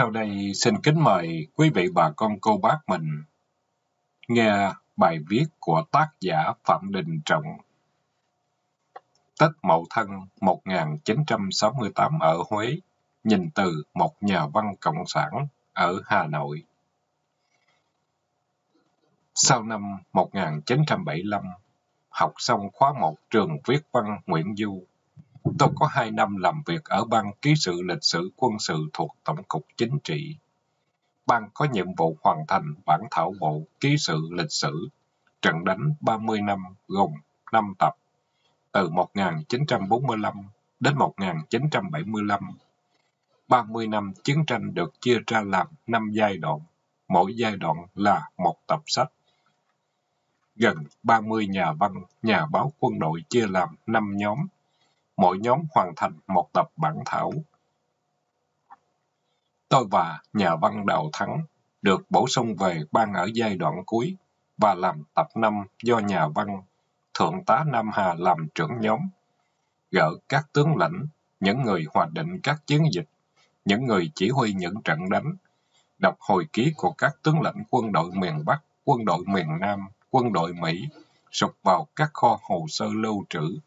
Sau đây xin kính mời quý vị bà con cô bác mình nghe bài viết của tác giả Phạm Đình Trọng. Tết Mậu Thân 1968 ở Huế, nhìn từ một nhà văn cộng sản ở Hà Nội. Sau năm 1975, học xong khóa một trường viết văn Nguyễn Du, tôi có hai năm làm việc ở ban ký sự lịch sử quân sự thuộc Tổng cục Chính trị. Ban có nhiệm vụ hoàn thành bản thảo bộ ký sự lịch sử trận đánh 30 năm gồm 5 tập, từ 1945 đến 1975. 30 năm chiến tranh được chia ra làm 5 giai đoạn, mỗi giai đoạn là một tập sách. Gần 30 nhà văn, nhà báo quân đội chia làm 5 nhóm, mỗi nhóm hoàn thành một tập bản thảo. Tôi và nhà văn Đào Thắng được bổ sung về ban ở giai đoạn cuối và làm tập 5 do nhà văn Thượng tá Nam Hà làm trưởng nhóm, gỡ các tướng lãnh, những người hoạch định các chiến dịch, những người chỉ huy những trận đánh, đọc hồi ký của các tướng lãnh quân đội miền Bắc, quân đội miền Nam, quân đội Mỹ, sụp vào các kho hồ sơ lưu trữ.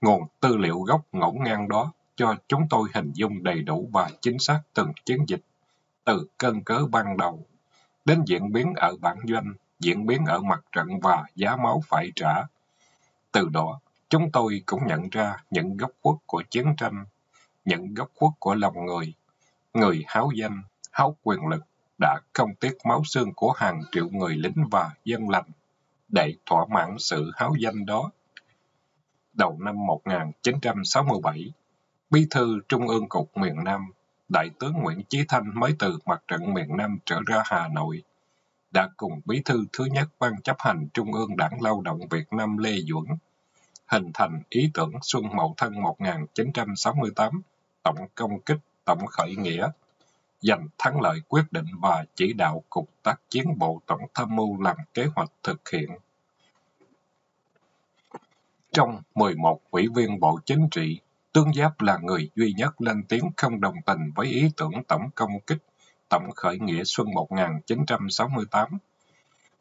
Nguồn tư liệu gốc ngẫu ngang đó cho chúng tôi hình dung đầy đủ và chính xác từng chiến dịch, từ cân cớ ban đầu đến diễn biến ở bản doanh, diễn biến ở mặt trận và giá máu phải trả. Từ đó, chúng tôi cũng nhận ra những góc khuất của chiến tranh, những góc khuất của lòng người. Người háo danh, háo quyền lực đã không tiếc máu xương của hàng triệu người lính và dân lành để thỏa mãn sự háo danh đó. Đầu năm 1967, Bí thư Trung ương Cục miền Nam, Đại tướng Nguyễn Chí Thanh mới từ mặt trận miền Nam trở ra Hà Nội, đã cùng Bí thư thứ nhất Ban chấp hành Trung ương Đảng Lao động Việt Nam Lê Duẩn hình thành ý tưởng Xuân Mậu Thân 1968, tổng công kích, tổng khởi nghĩa, giành thắng lợi quyết định và chỉ đạo Cục tác chiến Bộ Tổng tham mưu làm kế hoạch thực hiện. Trong 11 ủy viên Bộ Chính trị, Tướng Giáp là người duy nhất lên tiếng không đồng tình với ý tưởng tổng công kích, tổng khởi nghĩa xuân 1968.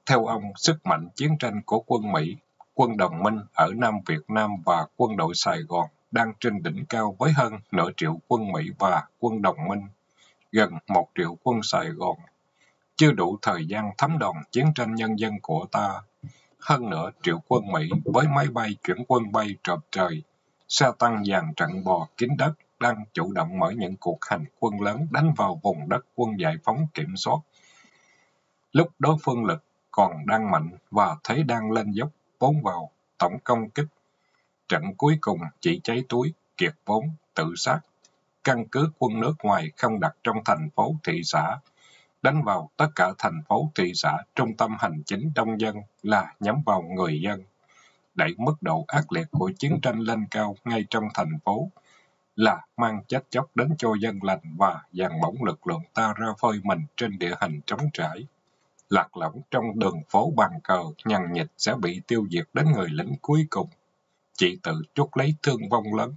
Theo ông, sức mạnh chiến tranh của quân Mỹ, quân đồng minh ở Nam Việt Nam và quân đội Sài Gòn đang trên đỉnh cao với hơn nửa triệu quân Mỹ và quân đồng minh, gần một triệu quân Sài Gòn. Chưa đủ thời gian thấm đòn chiến tranh nhân dân của ta. Hơn nữa triệu quân Mỹ với máy bay chuyển quân bay trộm trời, xe tăng dàn trận bò kín đất đang chủ động mở những cuộc hành quân lớn đánh vào vùng đất quân giải phóng kiểm soát. Lúc đối phương lực còn đang mạnh và thấy đang lên dốc, vốn vào tổng công kích. Trận cuối cùng chỉ cháy túi, kiệt vốn, tự sát. Căn cứ quân nước ngoài không đặt trong thành phố thị xã, đánh vào tất cả thành phố thị xã trung tâm hành chính đông dân là nhắm vào người dân. Đẩy mức độ ác liệt của chiến tranh lên cao ngay trong thành phố là mang chết chóc đến cho dân lành và dàn bổng lực lượng ta ra phơi mình trên địa hình trống trải lạc lõng trong đường phố bàn cờ, nhằn nhịt sẽ bị tiêu diệt đến người lính cuối cùng. Chỉ tự chuốc lấy thương vong lớn,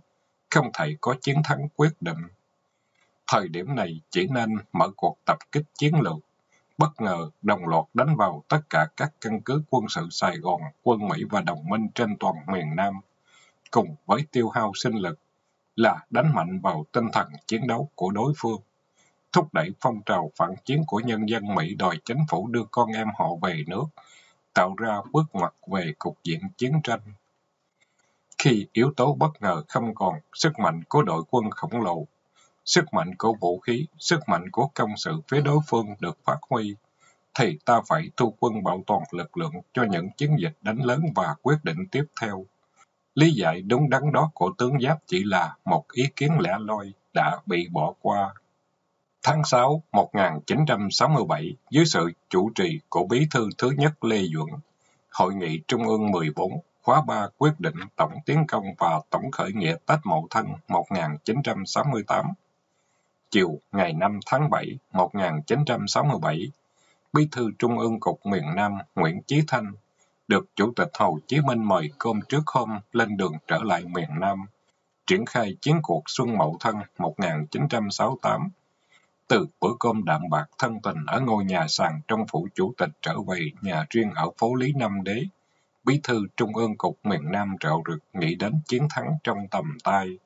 không thể có chiến thắng quyết định. Thời điểm này chỉ nên mở cuộc tập kích chiến lược, bất ngờ đồng loạt đánh vào tất cả các căn cứ quân sự Sài Gòn, quân Mỹ và đồng minh trên toàn miền Nam, cùng với tiêu hao sinh lực, là đánh mạnh vào tinh thần chiến đấu của đối phương thúc đẩy phong trào phản chiến của nhân dân Mỹ đòi chính phủ đưa con em họ về nước, tạo ra bước ngoặt về cục diện chiến tranh. Khi yếu tố bất ngờ không còn, sức mạnh của đội quân khổng lồ, sức mạnh của vũ khí, sức mạnh của công sự phía đối phương được phát huy, thì ta phải thu quân bảo toàn lực lượng cho những chiến dịch đánh lớn và quyết định tiếp theo. Lý giải đúng đắn đó của tướng Giáp chỉ là một ý kiến lẻ loi đã bị bỏ qua Tháng 6 1967, dưới sự chủ trì của Bí thư thứ nhất Lê Duẩn, Hội nghị Trung ương 14, khóa 3 quyết định tổng tiến công và tổng khởi nghĩa Tết Mậu Thân 1968. Chiều ngày 5 tháng 7 1967, Bí thư Trung ương Cục miền Nam Nguyễn Chí Thanh được Chủ tịch Hồ Chí Minh mời cơm trước hôm lên đường trở lại miền Nam, triển khai chiến cuộc Xuân Mậu Thân 1968 Từ bữa cơm đạm bạc thân tình ở ngôi nhà sàn trong phủ chủ tịch trở về nhà riêng ở phố Lý Nam Đế, bí thư Trung ương Cục miền Nam rạo rực nghĩ đến chiến thắng trong tầm tay.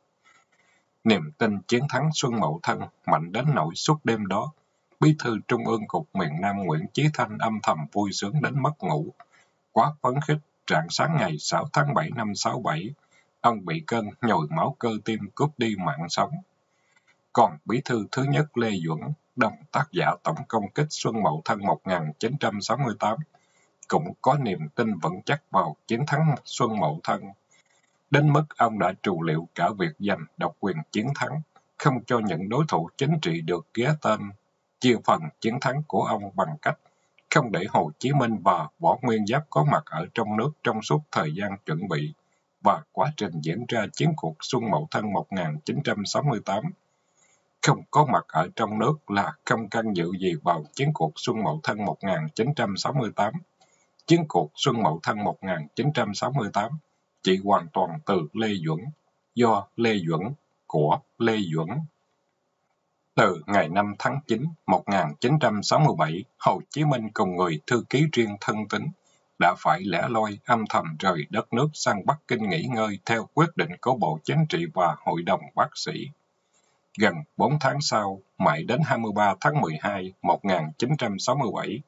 Niềm tin chiến thắng Xuân Mậu Thân mạnh đến nỗi suốt đêm đó, bí thư Trung ương Cục miền Nam Nguyễn Chí Thanh âm thầm vui sướng đến mất ngủ. Quá phấn khích, rạng sáng ngày 6 tháng 7 năm 67, ông bị cơn nhồi máu cơ tim cướp đi mạng sống. Còn bí thư thứ nhất Lê Duẩn, đồng tác giả tổng công kích Xuân Mậu Thân 1968, cũng có niềm tin vững chắc vào chiến thắng Xuân Mậu Thân. Đến mức ông đã trù liệu cả việc giành độc quyền chiến thắng, không cho những đối thủ chính trị được ghé tên, chia phần chiến thắng của ông bằng cách không để Hồ Chí Minh và Võ Nguyên Giáp có mặt ở trong nước trong suốt thời gian chuẩn bị và quá trình diễn ra chiến cuộc Xuân Mậu Thân 1968. Không có mặt ở trong nước là không can dự gì vào chiến cuộc Xuân Mậu Thân 1968. Chiến cuộc Xuân Mậu Thân 1968 chỉ hoàn toàn từ Lê Duẩn, do Lê Duẩn, của Lê Duẩn. Từ ngày 5 tháng 9, 1967, Hồ Chí Minh cùng người thư ký riêng thân tín đã phải lẻ loi âm thầm rời đất nước sang Bắc Kinh nghỉ ngơi theo quyết định của Bộ Chính trị và Hội đồng Bác sĩ. Gần 4 tháng sau, mãi đến 23 tháng 12, 1967,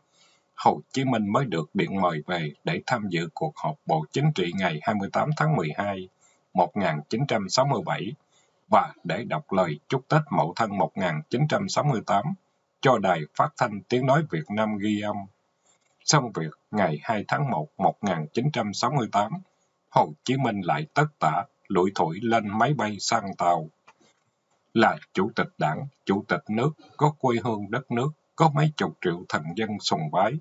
Hồ Chí Minh mới được điện mời về để tham dự cuộc họp Bộ Chính trị ngày 28 tháng 12, 1967 và để đọc lời chúc Tết Mậu Thân 1968 cho Đài Phát thanh Tiếng Nói Việt Nam ghi âm. Xong việc ngày 2 tháng 1 1968, Hồ Chí Minh lại tất tả lủi thổi lên máy bay sang tàu. Là chủ tịch đảng, chủ tịch nước, có quê hương đất nước, có mấy chục triệu thần dân sùng bái.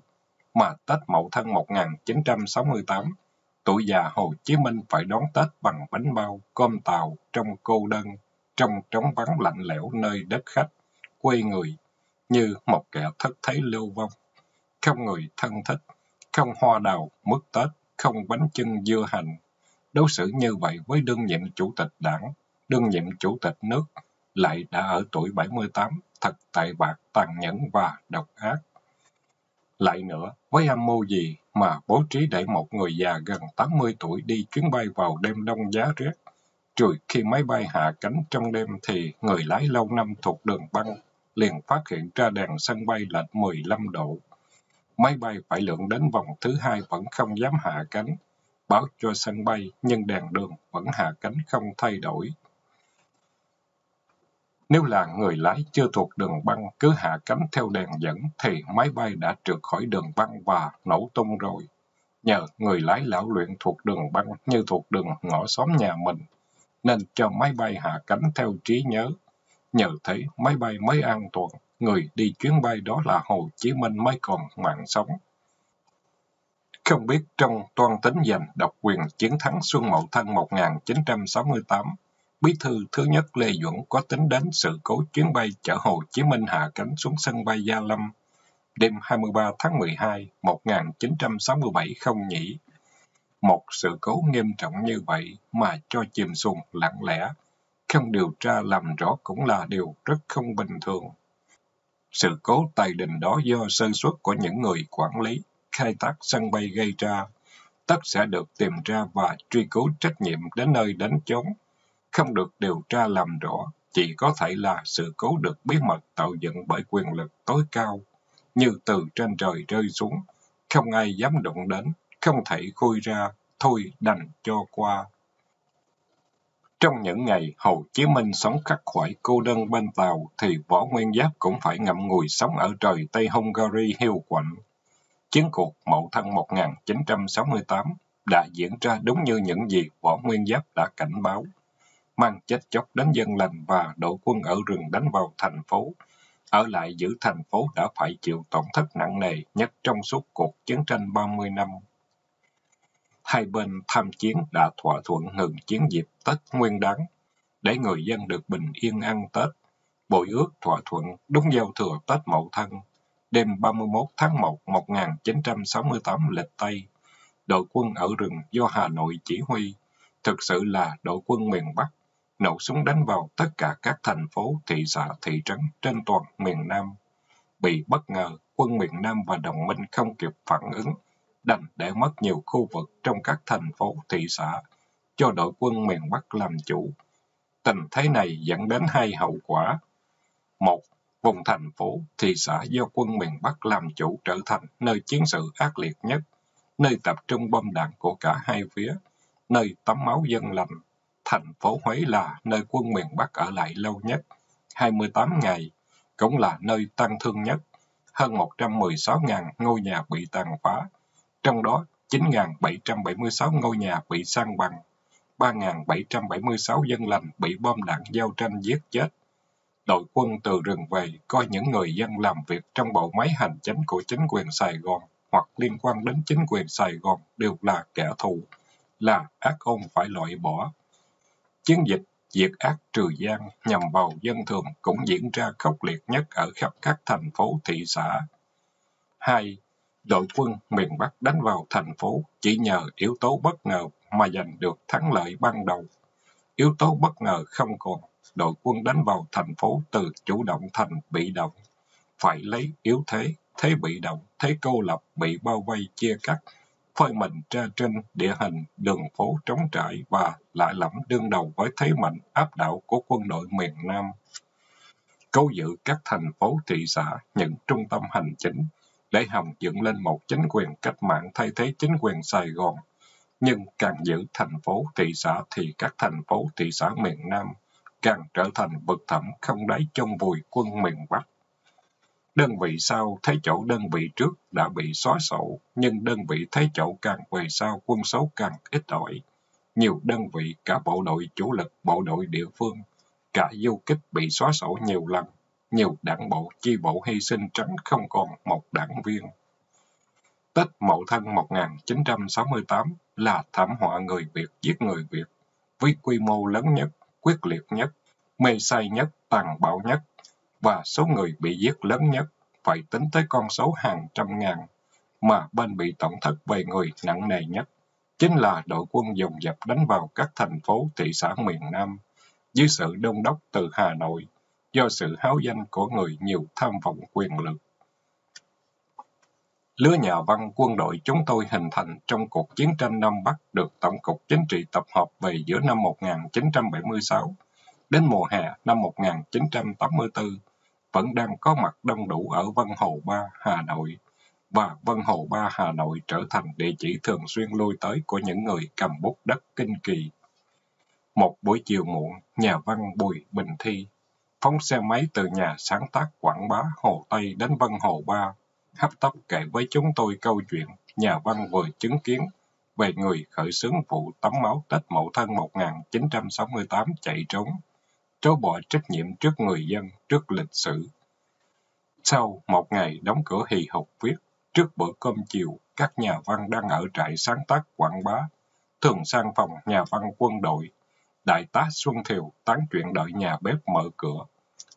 Mà Tết Mậu Thân 1968, tuổi già Hồ Chí Minh phải đón Tết bằng bánh bao, cơm tàu, trong cô đơn, trong trống vắng lạnh lẽo nơi đất khách, quê người, như một kẻ thất thế lưu vong. Không người thân thích, không hoa đào, mứt Tết, không bánh chưng dưa hành. Đối xử như vậy với đương nhiệm chủ tịch đảng, đương nhiệm chủ tịch nước, lại đã ở tuổi 78, thật tệ bạc, tàn nhẫn và độc ác. Lại nữa, với âm mưu gì mà bố trí để một người già gần 80 tuổi đi chuyến bay vào đêm đông giá rét, rồi khi máy bay hạ cánh trong đêm thì người lái lâu năm thuộc đường băng liền phát hiện ra đèn sân bay lệch 15 độ. Máy bay phải lượn đến vòng thứ hai vẫn không dám hạ cánh, báo cho sân bay nhưng đèn đường vẫn hạ cánh không thay đổi. Nếu là người lái chưa thuộc đường băng cứ hạ cánh theo đèn dẫn thì máy bay đã trượt khỏi đường băng và nổ tung rồi. Nhờ người lái lão luyện thuộc đường băng như thuộc đường ngõ xóm nhà mình, nên cho máy bay hạ cánh theo trí nhớ. Nhờ thế máy bay mới an toàn, người đi chuyến bay đó là Hồ Chí Minh mới còn mạng sống. Không biết trong toan tính giành độc quyền chiến thắng Xuân Mậu Thân 1968, Bí thư thứ nhất Lê Duẩn có tính đến sự cố chuyến bay chở Hồ Chí Minh hạ cánh xuống sân bay Gia Lâm đêm 23 tháng 12, 1967 không nhỉ? Một sự cố nghiêm trọng như vậy mà cho chìm xuồng lặng lẽ, không điều tra làm rõ cũng là điều rất không bình thường. Sự cố tài đình đó do sơ suất của những người quản lý, khai thác sân bay gây ra, tất sẽ được tìm ra và truy cứu trách nhiệm đến nơi đến chốn không được điều tra làm rõ, chỉ có thể là sự cố được bí mật tạo dựng bởi quyền lực tối cao, như từ trên trời rơi xuống, không ai dám đụng đến, không thể khui ra, thôi đành cho qua. Trong những ngày Hồ Chí Minh sống khắc khoải cô đơn bên Tàu, thì Võ Nguyên Giáp cũng phải ngậm ngùi sống ở trời Tây Hungary hiu quạnh. Chiến cuộc Mậu Thân 1968 đã diễn ra đúng như những gì Võ Nguyên Giáp đã cảnh báo mang chết chóc đến dân lành và đội quân ở rừng đánh vào thành phố. Ở lại giữ thành phố đã phải chịu tổn thất nặng nề nhất trong suốt cuộc chiến tranh 30 năm. Hai bên tham chiến đã thỏa thuận ngừng chiến dịp Tết Nguyên đáng, để người dân được bình yên ăn Tết. Bội ước thỏa thuận đúng giao thừa Tết Mậu Thân, đêm 31 tháng 1 1968 lịch Tây. Đội quân ở rừng do Hà Nội chỉ huy, thực sự là đội quân miền Bắc nổ súng đánh vào tất cả các thành phố, thị xã, thị trấn trên toàn miền Nam. Bị bất ngờ, quân miền Nam và đồng minh không kịp phản ứng, đành để mất nhiều khu vực trong các thành phố, thị xã, cho đội quân miền Bắc làm chủ. Tình thế này dẫn đến hai hậu quả. Một, vùng thành phố, thị xã do quân miền Bắc làm chủ trở thành nơi chiến sự ác liệt nhất, nơi tập trung bom đạn của cả hai phía, nơi tắm máu dân lành. Thành phố Huế là nơi quân miền Bắc ở lại lâu nhất, 28 ngày, cũng là nơi tăng thương nhất. Hơn 116.000 ngôi nhà bị tàn phá, trong đó 9.776 ngôi nhà bị san bằng, 3.776 dân lành bị bom đạn giao tranh giết chết. Đội quân từ rừng về coi những người dân làm việc trong bộ máy hành chính của chính quyền Sài Gòn hoặc liên quan đến chính quyền Sài Gòn đều là kẻ thù, là ác ôn phải loại bỏ. Chiến dịch diệt ác trừ gian nhằm vào dân thường cũng diễn ra khốc liệt nhất ở khắp các thành phố thị xã. 2. Đội quân miền Bắc đánh vào thành phố chỉ nhờ yếu tố bất ngờ mà giành được thắng lợi ban đầu. Yếu tố bất ngờ không còn, đội quân đánh vào thành phố từ chủ động thành bị động. Phải lấy yếu thế, thế bị động, thế cô lập bị bao vây chia cắt, phơi mình ra trên địa hình đường phố trống trải và lại lẫm đương đầu với thế mạnh áp đảo của quân đội miền Nam. Cố giữ các thành phố thị xã, những trung tâm hành chính, để hòng dựng lên một chính quyền cách mạng thay thế chính quyền Sài Gòn. Nhưng càng giữ thành phố thị xã thì các thành phố thị xã miền Nam càng trở thành vực thẳm không đáy trong vùi quân miền Bắc. Đơn vị sau thấy chỗ đơn vị trước đã bị xóa sổ, nhưng đơn vị thấy chỗ càng về sau quân số càng ít ỏi. Nhiều đơn vị, cả bộ đội chủ lực, bộ đội địa phương, cả du kích bị xóa sổ nhiều lần. Nhiều đảng bộ, chi bộ hy sinh trắng không còn một đảng viên. Tết Mậu Thân 1968 là thảm họa người Việt giết người Việt, với quy mô lớn nhất, quyết liệt nhất, mê say nhất, tàn bạo nhất, và số người bị giết lớn nhất phải tính tới con số hàng trăm ngàn, mà bên bị tổn thất về người nặng nề nhất chính là đội quân dồn dập đánh vào các thành phố thị xã miền Nam dưới sự đông đốc từ Hà Nội do sự háo danh của người nhiều tham vọng quyền lực. Lứa nhà văn quân đội chúng tôi hình thành trong cuộc chiến tranh Nam Bắc được Tổng cục Chính trị tập hợp về giữa năm 1976 đến mùa hè năm 1984 vẫn đang có mặt đông đủ ở Vân Hồ Ba, Hà Nội, và Vân Hồ Ba, Hà Nội trở thành địa chỉ thường xuyên lui tới của những người cầm bút đất kinh kỳ. Một buổi chiều muộn, nhà văn Bùi Bình Thi phóng xe máy từ nhà sáng tác quảng bá Hồ Tây đến Vân Hồ Ba, hấp tấp kể với chúng tôi câu chuyện nhà văn vừa chứng kiến về người khởi xướng vụ tắm máu Tết Mậu Thân 1968 chạy trốn chối bỏ trách nhiệm trước người dân, trước lịch sử. Sau một ngày đóng cửa hì hục viết, trước bữa cơm chiều, các nhà văn đang ở trại sáng tác quảng bá, thường sang phòng nhà văn quân đội. Đại tá Xuân Thiều tán chuyện đợi nhà bếp mở cửa.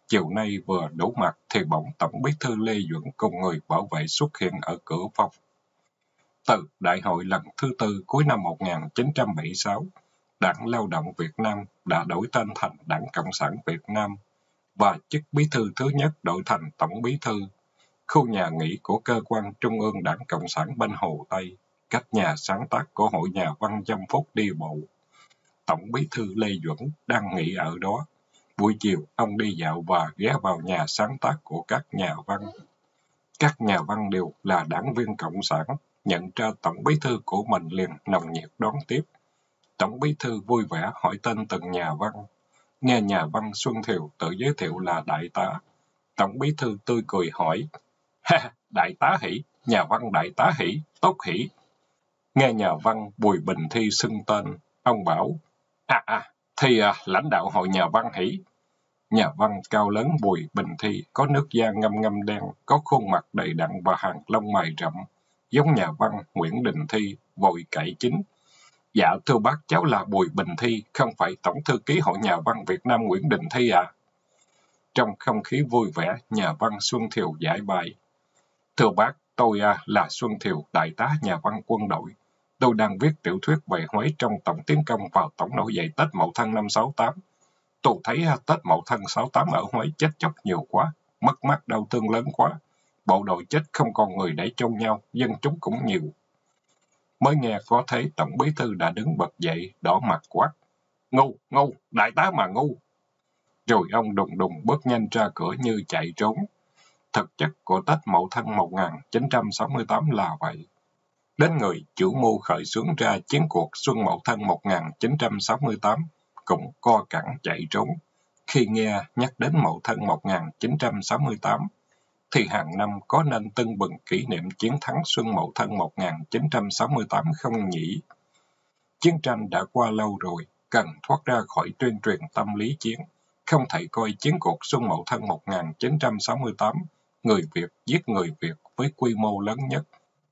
Chiều nay vừa đủ mặt thì bỗng Tổng bí thư Lê Duẩn cùng người bảo vệ xuất hiện ở cửa phòng. Từ đại hội lần thứ tư cuối năm 1976, Đảng Lao động Việt Nam đã đổi tên thành Đảng Cộng sản Việt Nam và chức bí thư thứ nhất đổi thành Tổng bí thư. Khu nhà nghỉ của cơ quan Trung ương Đảng Cộng sản bên Hồ Tây, cách nhà sáng tác của Hội Nhà văn Dâm Phúc đi bộ. Tổng bí thư Lê Duẩn đang nghỉ ở đó. Buổi chiều, ông đi dạo và ghé vào nhà sáng tác của các nhà văn. Các nhà văn đều là đảng viên Cộng sản, nhận ra tổng bí thư của mình liền nồng nhiệt đón tiếp. Tổng bí thư vui vẻ hỏi tên từng nhà văn. Nghe nhà văn Xuân Thiều tự giới thiệu là đại tá. Tổng bí thư tươi cười hỏi. Ha, đại tá hỷ, nhà văn đại tá hỷ, tốt hỷ. Nghe nhà văn Bùi Bình Thi xưng tên, ông bảo. À à, thì à, lãnh đạo hội nhà văn hỷ. Nhà văn cao lớn Bùi Bình Thi có nước da ngâm ngâm đen, có khuôn mặt đầy đặn và hàng lông mày rậm. Giống nhà văn Nguyễn Đình Thi, vội cải chính Dạ thưa bác, cháu là Bùi Bình Thi, không phải Tổng Thư ký Hội Nhà văn Việt Nam Nguyễn Đình Thi à? Trong không khí vui vẻ, nhà văn Xuân Thiều giải bài. Thưa bác, tôi à, là Xuân Thiều, đại tá nhà văn quân đội. Tôi đang viết tiểu thuyết về Huế trong tổng tiến công vào tổng nổi dậy Tết Mậu Thân năm 68. Tôi thấy à, Tết Mậu Thân 68 ở Huế chết chóc nhiều quá, mất mát đau thương lớn quá. Bộ đội chết không còn người để chôn nhau, dân chúng cũng nhiều. Mới nghe có thấy Tổng bí thư đã đứng bật dậy, đỏ mặt quát. Ngu, ngu, đại tá mà ngu. Rồi ông đùng đùng bước nhanh ra cửa như chạy trốn. Thực chất của Tết Mậu Thân 1968 là vậy. Đến người chủ mưu khởi xướng ra chiến cuộc Xuân Mậu Thân 1968 cũng co cẳng chạy trốn. Khi nghe nhắc đến Mậu Thân 1968, thì hàng năm có nên tưng bừng kỷ niệm chiến thắng Xuân Mậu Thân 1968 không nhỉ? Chiến tranh đã qua lâu rồi, cần thoát ra khỏi tuyên truyền tâm lý chiến. Không thể coi chiến cuộc Xuân Mậu Thân 1968, người Việt giết người Việt với quy mô lớn nhất.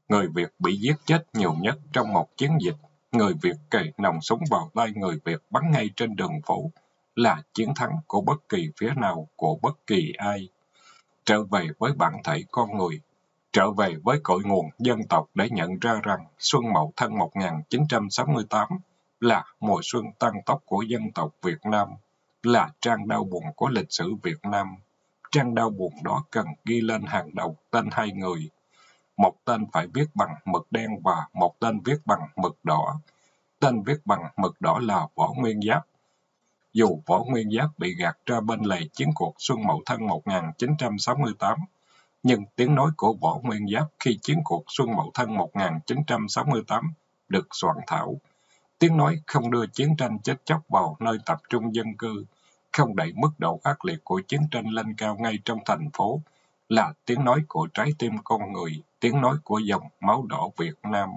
Người Việt bị giết chết nhiều nhất trong một chiến dịch. Người Việt cày nòng súng vào tay người Việt bắn ngay trên đường phố là chiến thắng của bất kỳ phía nào, của bất kỳ ai trở về với bản thể con người, trở về với cội nguồn dân tộc để nhận ra rằng Xuân Mậu Thân 1968 là mùa xuân tăng tốc của dân tộc Việt Nam, là trang đau buồn của lịch sử Việt Nam. Trang đau buồn đó cần ghi lên hàng đầu tên hai người. Một tên phải viết bằng mực đen và một tên viết bằng mực đỏ. Tên viết bằng mực đỏ là Võ Nguyên Giáp, dù Võ Nguyên Giáp bị gạt ra bên lề chiến cuộc Xuân Mậu Thân 1968, nhưng tiếng nói của Võ Nguyên Giáp khi chiến cuộc Xuân Mậu Thân 1968 được soạn thảo. Tiếng nói không đưa chiến tranh chết chóc vào nơi tập trung dân cư, không đẩy mức độ ác liệt của chiến tranh lên cao ngay trong thành phố, là tiếng nói của trái tim con người, tiếng nói của dòng máu đỏ Việt Nam.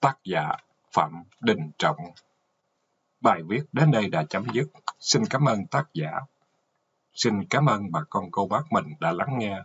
Tác giả Phạm Đình Trọng Bài viết đến đây đã chấm dứt. Xin cảm ơn tác giả. Xin cảm ơn bà con cô bác mình đã lắng nghe.